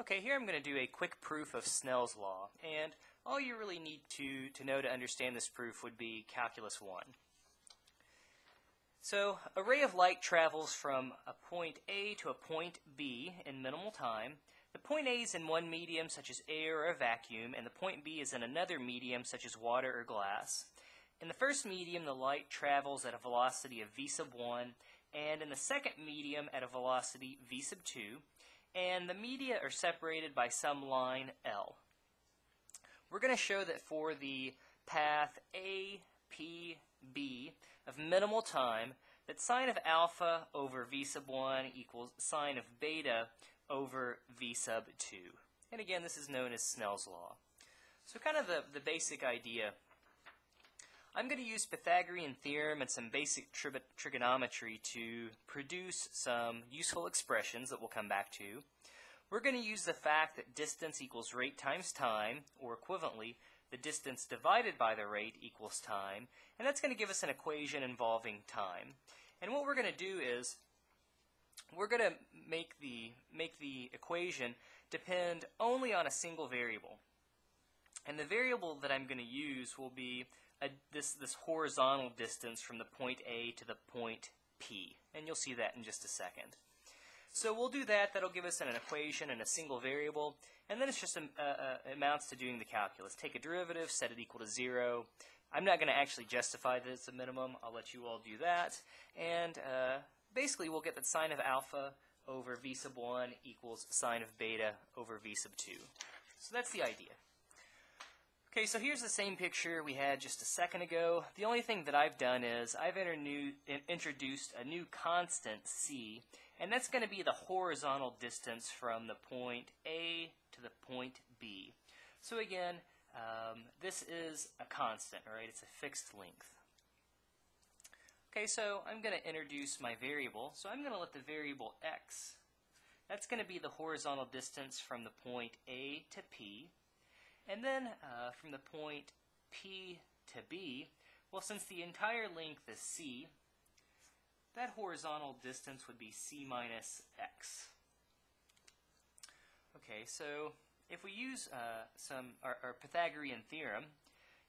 Okay, here I'm going to do a quick proof of Snell's law, and all you really need to, to know to understand this proof would be Calculus 1. So, a ray of light travels from a point A to a point B in minimal time. The point A is in one medium, such as air or a vacuum, and the point B is in another medium, such as water or glass. In the first medium, the light travels at a velocity of v sub 1, and in the second medium at a velocity v sub 2 and the media are separated by some line L. We're going to show that for the path A, P, B of minimal time, that sine of alpha over v sub 1 equals sine of beta over v sub 2. And again, this is known as Snell's law. So kind of the, the basic idea. I'm going to use Pythagorean theorem and some basic tri trigonometry to produce some useful expressions that we'll come back to. We're going to use the fact that distance equals rate times time, or equivalently, the distance divided by the rate equals time, and that's going to give us an equation involving time. And what we're going to do is we're going to make the make the equation depend only on a single variable. And the variable that I'm going to use will be a, this this horizontal distance from the point A to the point P. And you'll see that in just a second. So we'll do that. That'll give us an equation and a single variable. And then it's just um, uh, uh, amounts to doing the calculus. Take a derivative, set it equal to 0. I'm not going to actually justify that it's a minimum. I'll let you all do that. And uh, basically, we'll get that sine of alpha over v sub 1 equals sine of beta over v sub 2. So that's the idea. Okay, so here's the same picture we had just a second ago. The only thing that I've done is I've introduced a new constant, c, and that's going to be the horizontal distance from the point A to the point B. So again, um, this is a constant, right? It's a fixed length. Okay, so I'm going to introduce my variable. So I'm going to let the variable x, that's going to be the horizontal distance from the point A to P. And then uh, from the point P to B, well, since the entire length is c, that horizontal distance would be c minus x. Okay, so if we use uh, some our, our, Pythagorean theorem,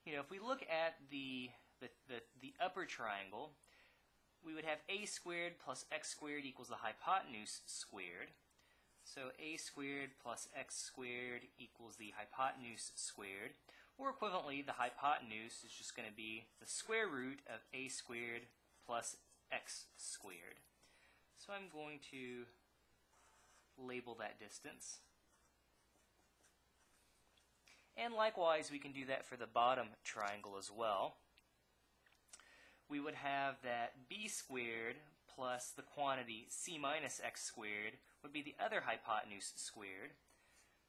you know, if we look at the, the, the, the upper triangle, we would have a squared plus x squared equals the hypotenuse squared. So a squared plus x squared equals the hypotenuse squared. Or equivalently, the hypotenuse is just going to be the square root of a squared plus x squared. So I'm going to label that distance. And likewise, we can do that for the bottom triangle as well. We would have that b squared plus the quantity c minus x squared would be the other hypotenuse squared.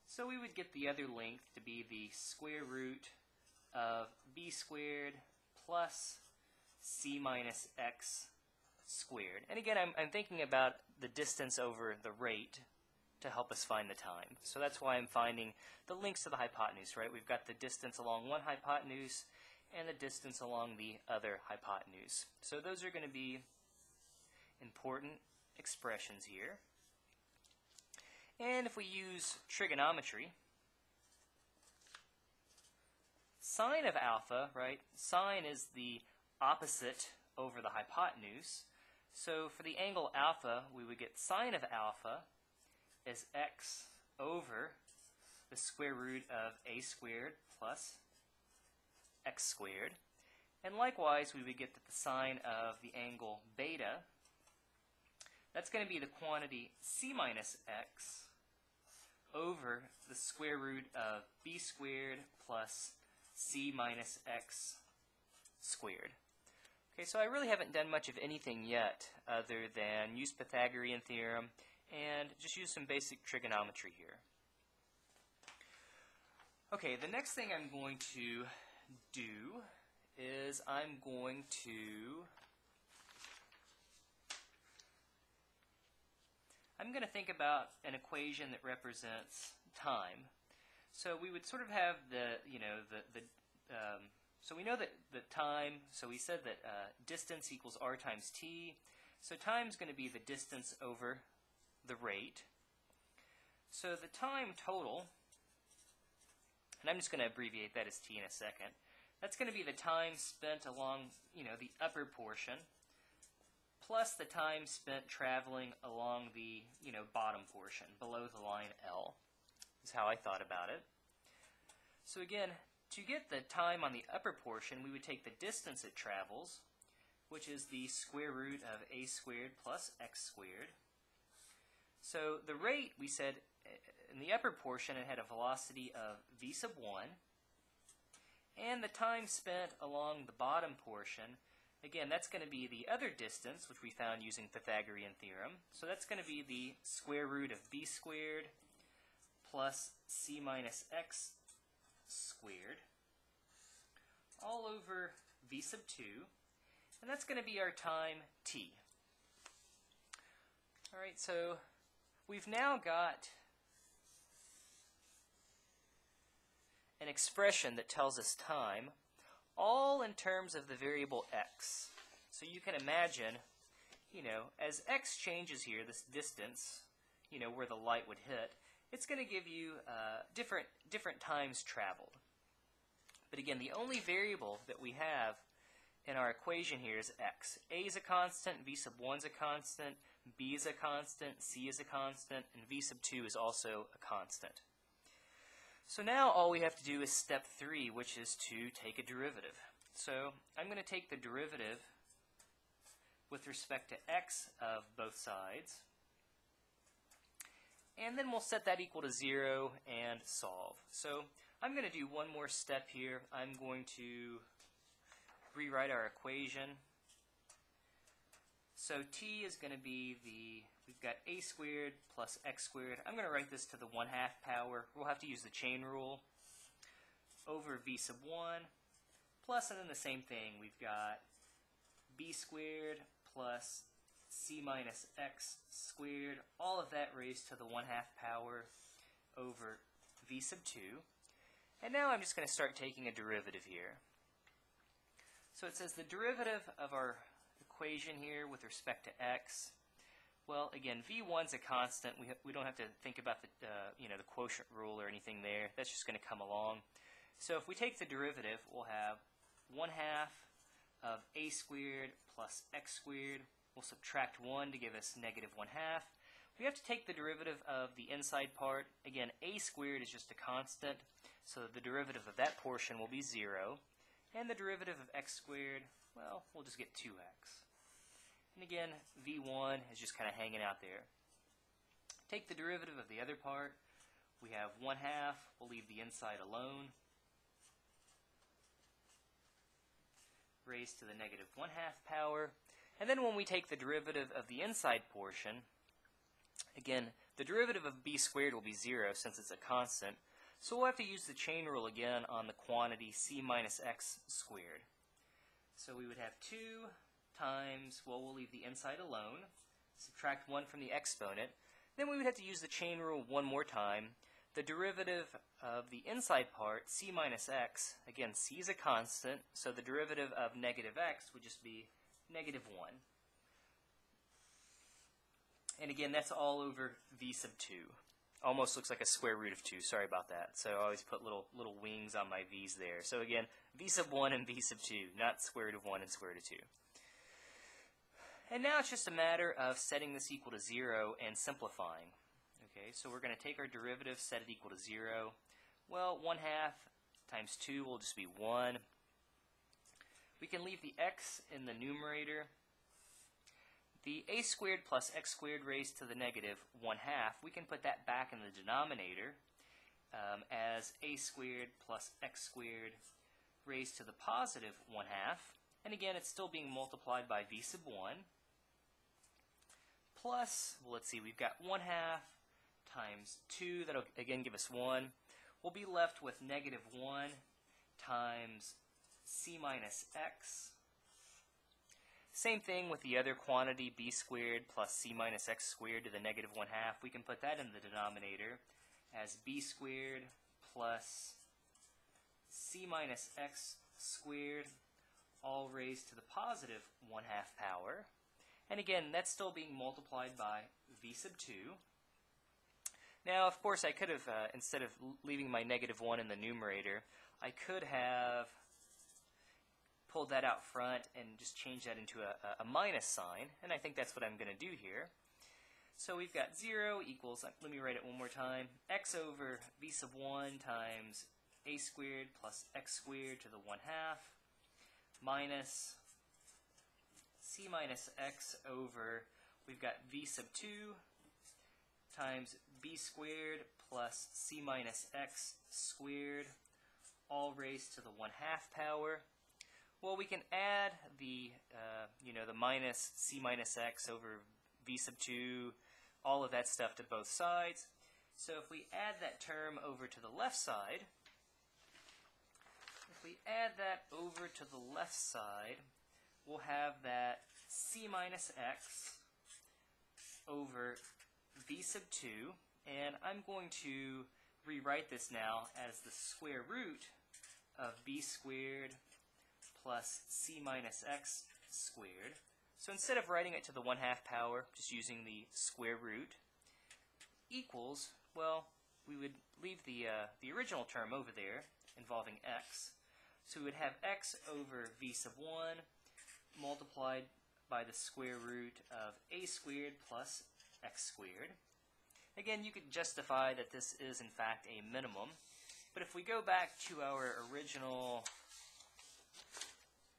So we would get the other length to be the square root of b squared plus c minus x squared. And again, I'm, I'm thinking about the distance over the rate to help us find the time. So that's why I'm finding the lengths to the hypotenuse, right? We've got the distance along one hypotenuse and the distance along the other hypotenuse. So those are going to be important expressions here. And if we use trigonometry, sine of alpha, right? Sine is the opposite over the hypotenuse. So for the angle alpha, we would get sine of alpha as x over the square root of a squared plus x squared. And likewise, we would get that the sine of the angle beta, that's going to be the quantity c minus x over the square root of b squared plus c minus x squared. Okay, so I really haven't done much of anything yet other than use Pythagorean theorem and just use some basic trigonometry here. Okay, the next thing I'm going to do is I'm going to I'm going to think about an equation that represents time. So we would sort of have the, you know, the, the um, so we know that the time, so we said that uh, distance equals r times t. So time is going to be the distance over the rate. So the time total, and I'm just going to abbreviate that as t in a second, that's going to be the time spent along, you know, the upper portion plus the time spent traveling along the, you know, bottom portion below the line L. Is how I thought about it. So again, to get the time on the upper portion, we would take the distance it travels, which is the square root of a squared plus x squared. So the rate, we said, eh, in the upper portion, it had a velocity of v sub 1, and the time spent along the bottom portion, again, that's going to be the other distance, which we found using Pythagorean theorem. So that's going to be the square root of b squared plus c minus x squared all over v sub 2, and that's going to be our time t. All right, so we've now got an expression that tells us time, all in terms of the variable x. So you can imagine, you know, as x changes here, this distance, you know, where the light would hit, it's going to give you uh, different, different times traveled. But again, the only variable that we have in our equation here is x. a is a constant, v sub 1 is a constant, b is a constant, c is a constant, and v sub 2 is also a constant. So now all we have to do is step 3, which is to take a derivative. So I'm going to take the derivative with respect to x of both sides. And then we'll set that equal to 0 and solve. So I'm going to do one more step here. I'm going to rewrite our equation. So t is going to be the We've got a squared plus x squared. I'm going to write this to the 1 half power. We'll have to use the chain rule over v sub 1 plus, and then the same thing. We've got b squared plus c minus x squared, all of that raised to the 1 half power over v sub 2. And now I'm just going to start taking a derivative here. So it says the derivative of our equation here with respect to x well, again, v1 is a constant. We, we don't have to think about the, uh, you know, the quotient rule or anything there. That's just going to come along. So if we take the derivative, we'll have 1 half of a squared plus x squared. We'll subtract 1 to give us negative 1 half. We have to take the derivative of the inside part. Again, a squared is just a constant, so the derivative of that portion will be 0. And the derivative of x squared, well, we'll just get 2x. And again, v1 is just kind of hanging out there. Take the derivative of the other part. We have 1 half. We'll leave the inside alone. Raised to the negative 1 half power. And then when we take the derivative of the inside portion, again, the derivative of b squared will be 0 since it's a constant. So we'll have to use the chain rule again on the quantity c minus x squared. So we would have 2 times, well, we'll leave the inside alone, subtract 1 from the exponent, then we would have to use the chain rule one more time. The derivative of the inside part, c minus x, again, c is a constant, so the derivative of negative x would just be negative 1. And again, that's all over v sub 2. Almost looks like a square root of 2. Sorry about that. So I always put little little wings on my v's there. So again, v sub 1 and v sub 2, not square root of 1 and square root of 2. And now it's just a matter of setting this equal to 0 and simplifying. Okay, so we're going to take our derivative, set it equal to 0. Well, 1 half times 2 will just be 1. We can leave the x in the numerator. The a squared plus x squared raised to the negative 1 half, we can put that back in the denominator um, as a squared plus x squared raised to the positive 1 half. And again, it's still being multiplied by v sub 1 plus, well, let's see, we've got 1 half times 2, that'll again give us 1. We'll be left with negative 1 times c minus x. Same thing with the other quantity, b squared plus c minus x squared to the negative 1 half. We can put that in the denominator as b squared plus c minus x squared all raised to the positive 1 half power. And again, that's still being multiplied by v sub 2. Now, of course, I could have, uh, instead of leaving my negative 1 in the numerator, I could have pulled that out front and just changed that into a, a, minus sign, and I think that's what I'm going to do here. So we've got 0 equals, let me write it one more time, x over v sub 1 times a squared plus x squared to the 1 half minus c minus x over, we've got v sub 2 times b squared plus c minus x squared all raised to the 1 half power. Well, we can add the, uh, you know, the minus c minus x over v sub 2, all of that stuff to both sides. So if we add that term over to the left side, we add that over to the left side, we'll have that c minus x over v sub 2, and I'm going to rewrite this now as the square root of b squared plus c minus x squared. So instead of writing it to the 1 half power, just using the square root, equals, well, we would leave the, uh, the original term over there involving x. So we would have x over v sub 1 multiplied by the square root of a squared plus x squared. Again, you could justify that this is in fact a minimum, but if we go back to our original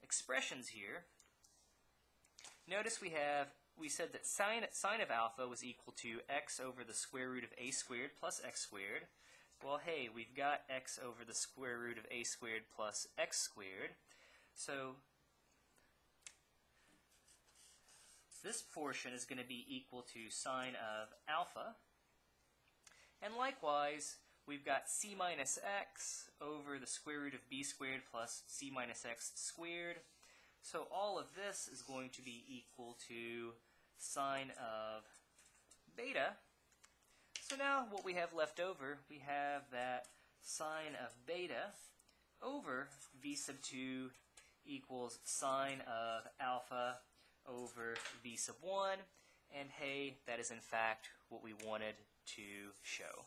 expressions here, notice we have we said that sine, sine of alpha was equal to x over the square root of a squared plus x squared. Well, hey, we've got x over the square root of a squared plus x squared. So this portion is going to be equal to sine of alpha. And likewise, we've got c minus x over the square root of b squared plus c minus x squared. So all of this is going to be equal to sine of beta. So now what we have left over, we have that sine of beta over v sub 2 equals sine of alpha over v sub 1. And hey, that is in fact what we wanted to show.